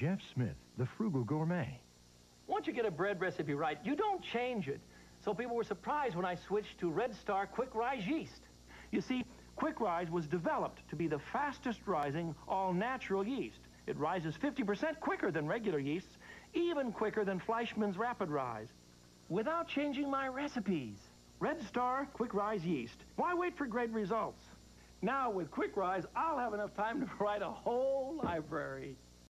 Jeff Smith, the frugal gourmet. Once you get a bread recipe right, you don't change it. So people were surprised when I switched to Red Star Quick Rise yeast. You see, Quick Rise was developed to be the fastest rising all-natural yeast. It rises 50% quicker than regular yeasts, even quicker than Fleischmann's Rapid Rise, without changing my recipes. Red Star Quick Rise yeast. Why wait for great results? Now with Quick Rise, I'll have enough time to write a whole library.